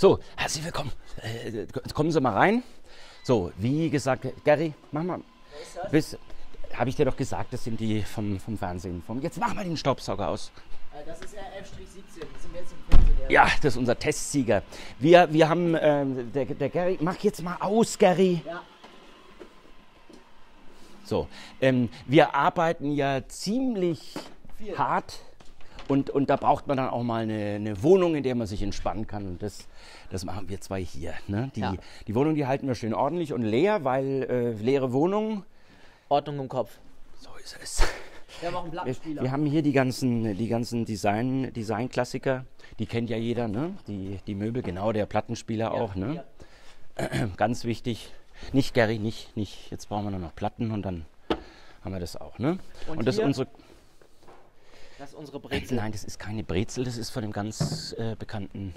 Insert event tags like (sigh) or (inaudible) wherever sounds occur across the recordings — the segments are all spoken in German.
So, herzlich willkommen. Äh, kommen Sie mal rein. So, wie gesagt, Gary, mach mal. Bis, habe ich dir doch gesagt, das sind die vom, vom Fernsehen. Vom, jetzt mach mal den Staubsauger aus. Äh, Das ist RF-17, das sind wir jetzt im Fernsehen. Ja, das ist unser Testsieger. Wir, wir haben, ähm, der, der Gary, mach jetzt mal aus, Gary. Ja. So, ähm, wir arbeiten ja ziemlich Viel. hart und, und da braucht man dann auch mal eine, eine Wohnung, in der man sich entspannen kann. Und das, das machen wir zwei hier. Ne? Die, Ja. die Wohnung, die halten wir schön ordentlich und leer, weil äh, leere Wohnung, Ordnung im Kopf. so ist es. Wir haben auch einen Wir, Plattenspieler. wir haben hier die ganzen, die ganzen Design, Design-Klassiker. Die kennt ja jeder, ne? Die, die Möbel, genau, der Plattenspieler auch, ne? (clears throat) Ganz wichtig. Nicht Gary, nicht, nicht. Jetzt brauchen wir nur noch Platten und dann haben wir das auch, ne? Und das ist unsere. Das ist unsere Brezel. Nein, das ist keine Brezel, das ist von dem ganz äh, bekannten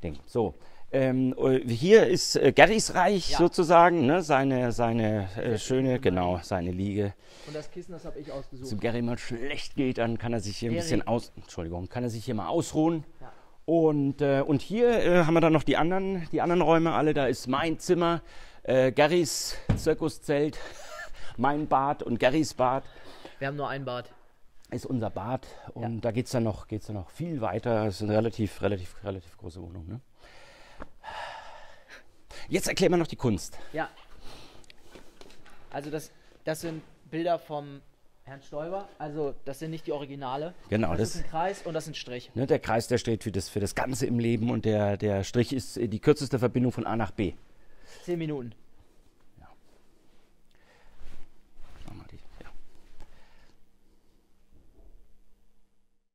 Ding. So. Ähm, äh, hier ist äh, Garys Reich Ja. sozusagen, ne? seine, seine äh, schöne, genau, seine Liege. Und das Kissen, das habe ich ausgesucht. Zum Gary mal schlecht geht, dann kann er sich hier ein Gary. bisschen aus, Entschuldigung, kann er sich hier mal ausruhen. Ja. Und, äh, und hier äh, haben wir dann noch die anderen, die anderen Räume alle. Da ist mein Zimmer, äh, Garys Zirkuszelt, (laughs) mein Bad und Garys Bad Wir haben nur ein Bad. Ist unser Bad. Und da geht es dann, noch- geht's dann noch viel weiter. Es ist eine relativ, relativ, relativ große Wohnung. Ne? Jetzt erklären wir noch die Kunst. Ja. Also das, das sind Bilder vom Herrn Stoiber. Also das sind nicht die Originale. Genau, Das, das- ist ein Kreis und das ein Strich. Ne, der Kreis, der steht für das, für das Ganze im Leben und der, der Strich ist die kürzeste Verbindung von A nach B. Zehn Minuten.